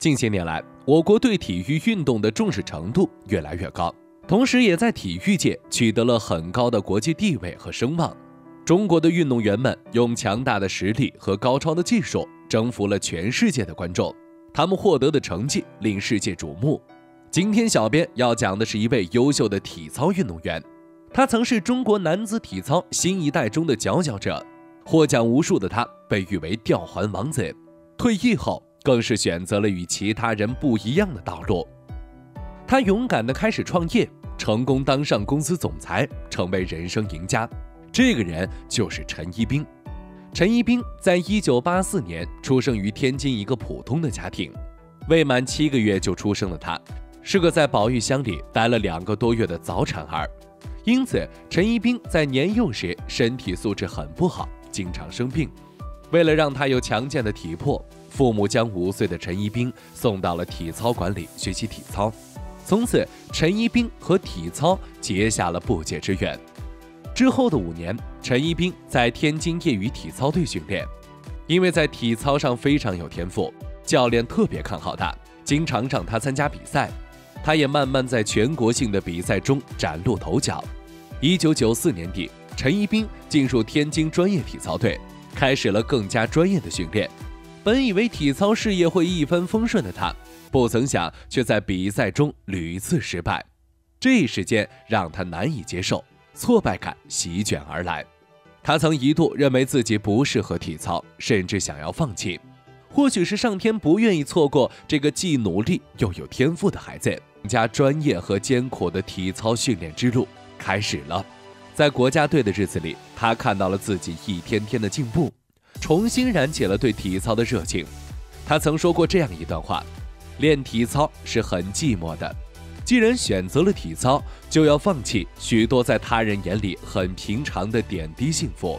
近些年来，我国对体育运动的重视程度越来越高，同时也在体育界取得了很高的国际地位和声望。中国的运动员们用强大的实力和高超的技术征服了全世界的观众，他们获得的成绩令世界瞩目。今天，小编要讲的是一位优秀的体操运动员，他曾是中国男子体操新一代中的佼佼者，获奖无数的他被誉为“吊环王子”。退役后。更是选择了与其他人不一样的道路。他勇敢地开始创业，成功当上公司总裁，成为人生赢家。这个人就是陈一冰。陈一冰在一九八四年出生于天津一个普通的家庭，未满七个月就出生的他，是个在保育箱里待了两个多月的早产儿。因此，陈一冰在年幼时身体素质很不好，经常生病。为了让他有强健的体魄。父母将五岁的陈一冰送到了体操馆里学习体操，从此陈一冰和体操结下了不解之缘。之后的五年，陈一冰在天津业余体操队训练，因为在体操上非常有天赋，教练特别看好他，经常让他参加比赛。他也慢慢在全国性的比赛中崭露头角。一九九四年底，陈一冰进入天津专业体操队，开始了更加专业的训练。本以为体操事业会一帆风顺的他，不曾想却在比赛中屡次失败，这一时间让他难以接受，挫败感席卷而来。他曾一度认为自己不适合体操，甚至想要放弃。或许是上天不愿意错过这个既努力又有天赋的孩子，更加专业和艰苦的体操训练之路开始了。在国家队的日子里，他看到了自己一天天的进步。重新燃起了对体操的热情。他曾说过这样一段话：练体操是很寂寞的，既然选择了体操，就要放弃许多在他人眼里很平常的点滴幸福。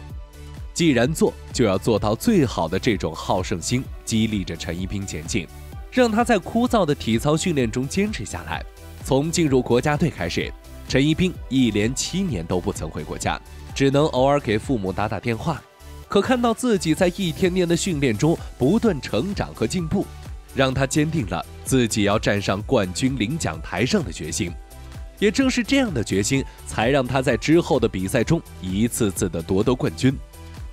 既然做，就要做到最好的。这种好胜心激励着陈一冰前进，让他在枯燥的体操训练中坚持下来。从进入国家队开始，陈一冰一连七年都不曾回过家，只能偶尔给父母打打电话。可看到自己在一天天的训练中不断成长和进步，让他坚定了自己要站上冠军领奖台上的决心。也正是这样的决心，才让他在之后的比赛中一次次的夺得冠军。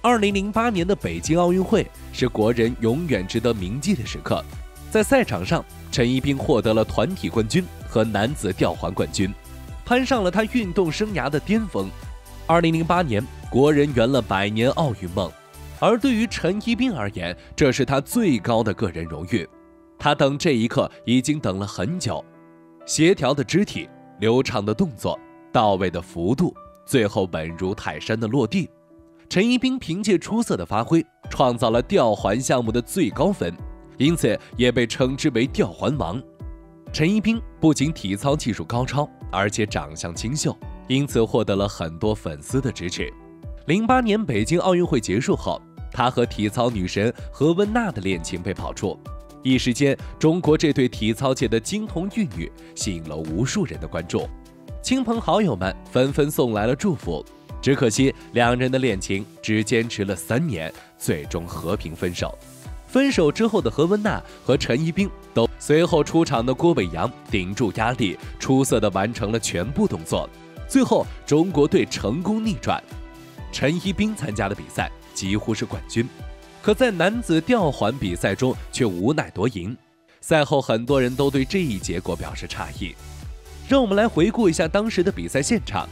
二零零八年的北京奥运会是国人永远值得铭记的时刻。在赛场上，陈一冰获得了团体冠军和男子吊环冠军，攀上了他运动生涯的巅峰。二零零八年。国人圆了百年奥运梦，而对于陈一冰而言，这是他最高的个人荣誉。他等这一刻已经等了很久。协调的肢体、流畅的动作、到位的幅度，最后稳如泰山的落地。陈一冰凭借出色的发挥，创造了吊环项目的最高分，因此也被称之为“吊环王”。陈一冰不仅体操技术高超，而且长相清秀，因此获得了很多粉丝的支持。零八年北京奥运会结束后，他和体操女神何雯娜的恋情被爆出，一时间，中国这对体操界的金童玉女吸引了无数人的关注，亲朋好友们纷纷送来了祝福。只可惜，两人的恋情只坚持了三年，最终和平分手。分手之后的何雯娜和陈一冰都随后出场的郭伟阳顶住压力，出色的完成了全部动作，最后中国队成功逆转。陈一冰参加的比赛几乎是冠军，可在男子吊环比赛中却无奈夺银。赛后，很多人都对这一结果表示诧异。让我们来回顾一下当时的比赛现场。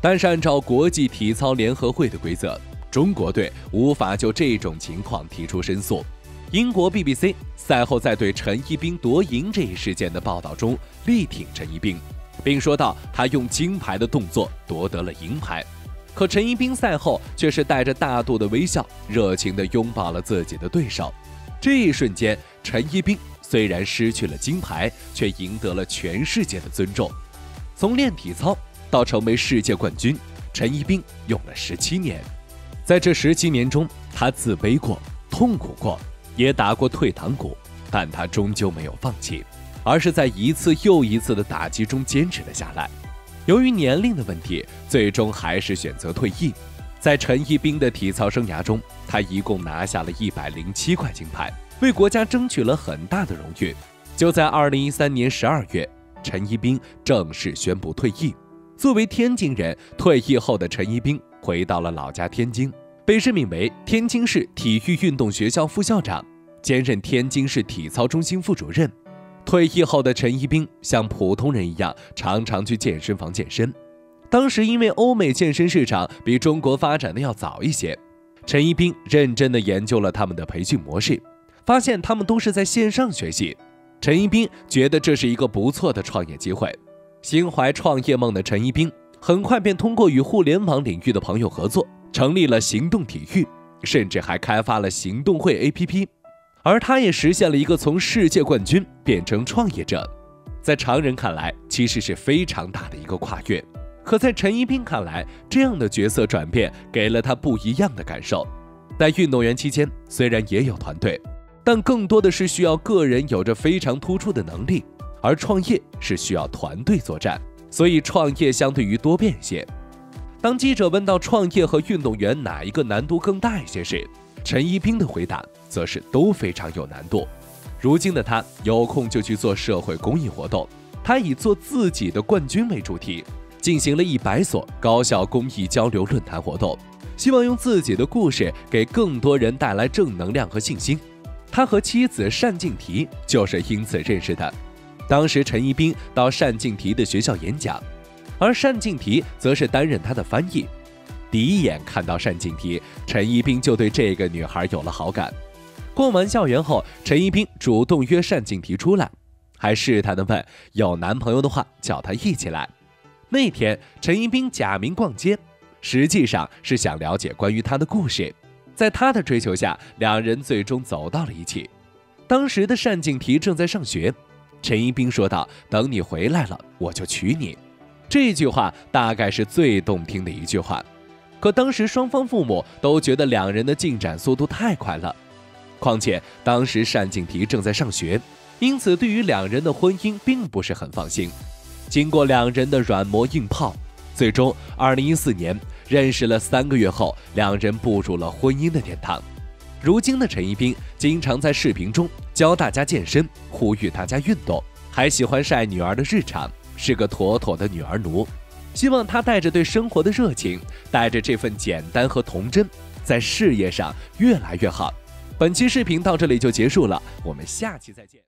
但是，按照国际体操联合会的规则，中国队无法就这种情况提出申诉。英国 BBC 赛后在对陈一冰夺银这一事件的报道中力挺陈一冰，并说到：“他用金牌的动作夺得了银牌。”可陈一冰赛后却是带着大度的微笑，热情地拥抱了自己的对手。这一瞬间，陈一冰虽然失去了金牌，却赢得了全世界的尊重。从练体操到成为世界冠军，陈一冰用了十七年。在这十七年中，他自卑过，痛苦过，也打过退堂鼓，但他终究没有放弃，而是在一次又一次的打击中坚持了下来。由于年龄的问题，最终还是选择退役。在陈一冰的体操生涯中，他一共拿下了一百零七块金牌，为国家争取了很大的荣誉。就在二零一三年十二月，陈一冰正式宣布退役。作为天津人，退役后的陈一冰回到了老家天津，被任命为天津市体育运动学校副校长，兼任天津市体操中心副主任。退役后的陈一冰像普通人一样，常常去健身房健身。当时因为欧美健身市场比中国发展的要早一些，陈一冰认真地研究了他们的培训模式，发现他们都是在线上学习。陈一冰觉得这是一个不错的创业机会。心怀创业梦的陈一冰，很快便通过与互联网领域的朋友合作，成立了行动体育，甚至还开发了行动会 APP。而他也实现了一个从世界冠军变成创业者，在常人看来，其实是非常大的一个跨越。可在陈一冰看来，这样的角色转变给了他不一样的感受。在运动员期间，虽然也有团队，但更多的是需要个人有着非常突出的能力。而创业是需要团队作战，所以创业相对于多变些。当记者问到创业和运动员哪一个难度更大一些时，陈一冰的回答则是都非常有难度。如今的他有空就去做社会公益活动，他以做自己的冠军为主题，进行了一百所高校公益交流论坛活动，希望用自己的故事给更多人带来正能量和信心。他和妻子单静缇就是因此认识的。当时陈一冰到单静缇的学校演讲，而单静缇则是担任他的翻译。第一眼看到单静缇，陈一冰就对这个女孩有了好感。逛完校园后，陈一冰主动约单静提出来，还试探地问有男朋友的话叫他一起来。那天陈一冰假名逛街，实际上是想了解关于他的故事。在他的追求下，两人最终走到了一起。当时的单静提正在上学。陈一冰说道：“等你回来了，我就娶你。”这句话大概是最动听的一句话。可当时双方父母都觉得两人的进展速度太快了，况且当时单静缇正在上学，因此对于两人的婚姻并不是很放心。经过两人的软磨硬泡，最终2014年认识了三个月后，两人步入了婚姻的殿堂。如今的陈一冰经常在视频中教大家健身，呼吁大家运动，还喜欢晒女儿的日常，是个妥妥的女儿奴。希望她带着对生活的热情，带着这份简单和童真，在事业上越来越好。本期视频到这里就结束了，我们下期再见。